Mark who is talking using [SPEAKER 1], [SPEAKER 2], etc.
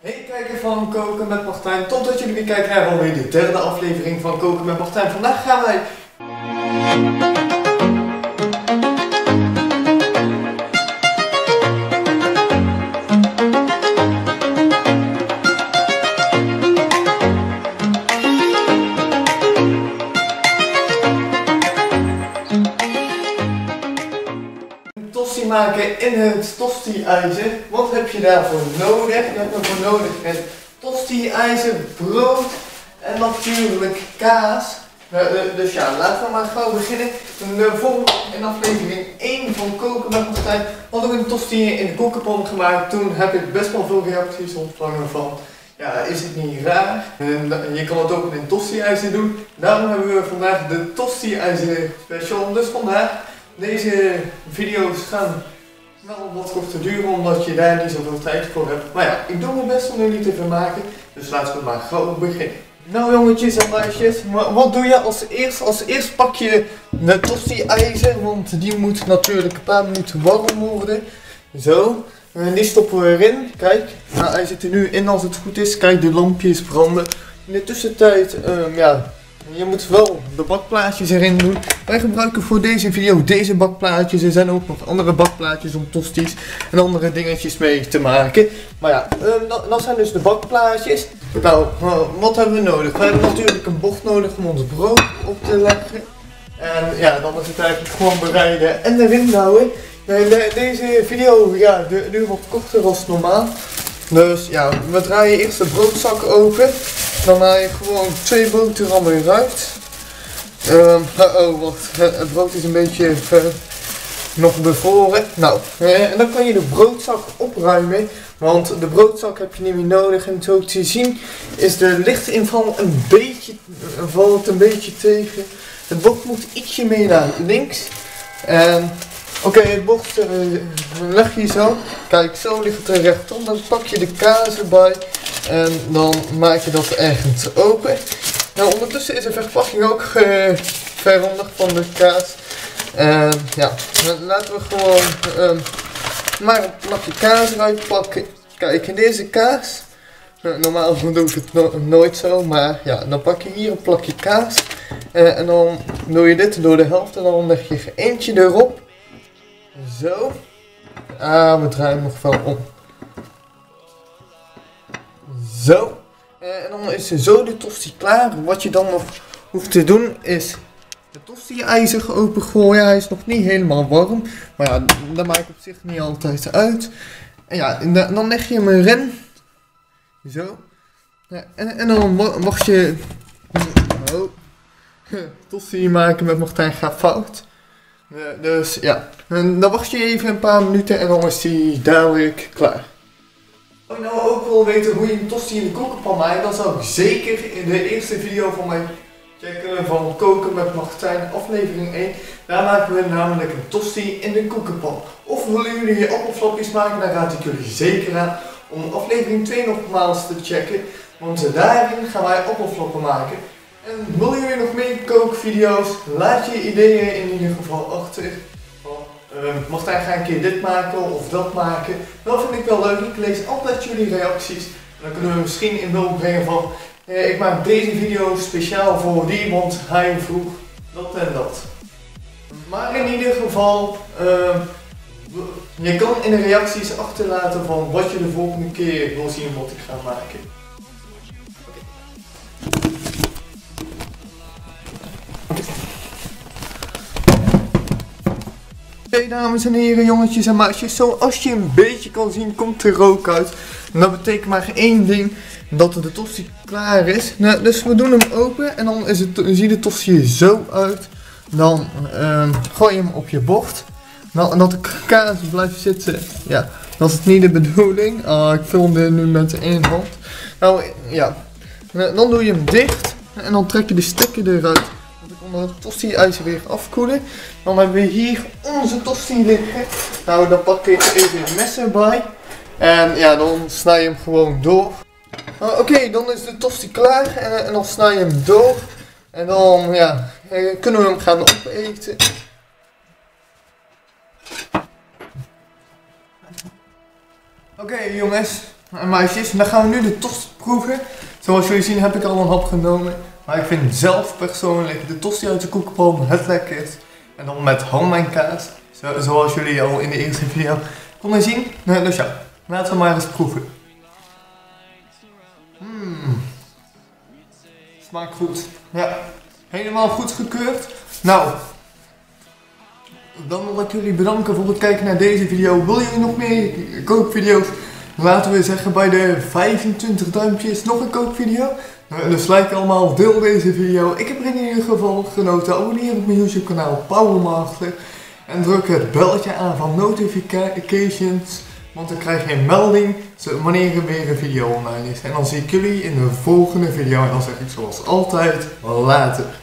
[SPEAKER 1] Hey kijker van Koken met Martijn, tot dat jullie weer kijken naar alweer de derde aflevering van Koken met Martijn. Vandaag gaan wij... maken in het tosti-ijzer. Wat heb je daarvoor nodig? Je hebt ervoor nodig een tosti-ijzer, brood en natuurlijk kaas. Eh, eh, dus ja, laten we maar gauw beginnen. De volgende in aflevering 1 van Koken met Martijn had ik een tosti in de kokenpan gemaakt. Toen heb ik best wel veel reacties ontvangen van, ja, is het niet raar? Je kan het ook in een tosti-ijzer doen. Daarom hebben we vandaag de tosti-ijzer special. Dus vandaag deze video's gaan wel wat korter duren omdat je daar niet zoveel tijd voor hebt. Maar ja, ik doe mijn best om jullie te vermaken. Dus laten we maar gauw beginnen. Nou jongetjes en meisjes, wa- wat doe je als eerst? Als eerst pak je de tosti ijzer, want die moet natuurlijk een paar minuten warm worden. Zo, en die stoppen we erin. Kijk, nou, hij zit er nu in als het goed is. Kijk, de lampjes branden. In de tussentijd, ehm, ja, je moet wel de bakplaatjes erin doen. Wij gebruiken voor deze video deze bakplaatjes. Er zijn ook nog andere bakplaatjes om tosties en andere dingetjes mee te maken. Maar ja, ehm, dat, zijn dus de bakplaatjes. Nou, eh, wat hebben we nodig? We hebben natuurlijk een bocht nodig om ons brood op te leggen. En ja, dan is het eigenlijk gewoon bereiden en erin houden. Deze video ja, du- duurt wat korter dan normaal. Dus ja, we draaien eerst de broodzak open. Dan haal je gewoon twee boterhammen eruit. Ehm, oh, wacht. Het het brood is een beetje eh, nog bevroren. Nou, eh, en dan kan je de broodzak opruimen. Want de broodzak heb je niet meer nodig. En zo te zien is de lichtinval een beetje, eh, valt een beetje tegen. Het bord moet ietsje meer naar links. En oké, het bord eh, leg je zo. Kijk, zo ligt het er rechtop. Dan pak je de kaas erbij. En dan maak je dat ergens open. Nou, ondertussen is de verpakking ook eh, veranderd van de kaas. En ja, laten we gewoon ehm, maar een plakje kaas eruit pakken. Kijk, deze kaas. eh, normaal doe ik het no- nooit zo, maar ja, dan pak je hier een plakje kaas. eh, en dan doe je dit door de helft en dan leg je eentje erop. Zo. Ah, we draaien nog wel om. Zo. Eh, en dan is zo de tosti klaar. Wat je dan nog hoeft te doen is de tosti-ijzer opengooien. Hij is nog niet helemaal warm. Maar ja, dat maakt op zich niet altijd uit. En ja, dan leg je hem erin. Zo. Ja, en, en dan wa- wacht je... Oh. Tosti maken met Martijn gaat fout. Eh, dus ja, dan wacht je even een paar minuten en dan is hij dadelijk klaar. Als je nou ook wil weten hoe je een tosti in de kokenpan maakt, dan zou ik zeker in de eerste video van mij checken van Koken met Martijn, aflevering 1. Daar maken we namelijk een tosti in de kokenpan. Of willen jullie appelflapjes maken, dan raad ik jullie zeker aan om aflevering 2 nogmaals te checken. Want daarin gaan wij appelflappen maken. En wil jullie nog meer kookvideo's? Laat je ideeën in ieder geval achter. Ehm, Martijn, ga een keer dit maken of dat maken. Dat vind ik wel leuk. Ik lees altijd jullie reacties. En dan kunnen we misschien in beeld brengen van... eh, ik maak deze video speciaal voor die, want hij vroeg dat en dat. Maar in ieder geval... ehm, je kan in de reacties achterlaten van wat je de volgende keer wil zien wat ik ga maken. Oké dames en heren, jongetjes en meisjes, zoals je een beetje kan zien komt er rook uit. En dat betekent maar één ding, dat de tosti klaar is. Nou, dus we doen hem open en dan is het, ziet de tosti er zo uit. Dan ehm, gooi je hem op je bord. Nou, en dat de kaas blijft zitten, ja, dat is niet de bedoeling. Ah, ik filmde nu met één hand. Nou, ja, Nou, dan doe je hem dicht en dan trek je de stekker eruit. Kan de tosti-ijzer weer afkoelen. Dan hebben we hier onze tosti liggen. Nou, dan pak ik even een mes erbij. En ja, dan snij je hem gewoon door. Nou, Oké, dan is de tosti klaar en, en dan snij je hem door. En dan, ja, eh, kunnen we hem gaan opeten. Oké jongens, En meisjes, dan gaan we nu de tosti proeven. Zoals jullie zien heb ik al een hap genomen. Maar ik vind zelf persoonlijk de tosti uit de koekenpan het lekkerst. En dan met ham en kaas. Zo, zoals jullie al in de eerste video konden zien. Dus ja, laten we maar eens proeven. Mmm. Smaakt goed. Ja, helemaal goed gekeurd. Nou, dan wil ik jullie bedanken voor het kijken naar deze video. Wil jullie nog meer kookvideo's? Laten we zeggen bij de 25 duimpjes nog een kookvideo. Dus like allemaal, deel deze video. Ik heb er in ieder geval genoten. Abonneer op mijn YouTube kanaal Powermaster. En druk het belletje aan van notifications. Want dan krijg je een melding wanneer er weer een video online is. En dan zie ik jullie in de volgende video. En dan zeg ik zoals altijd, later.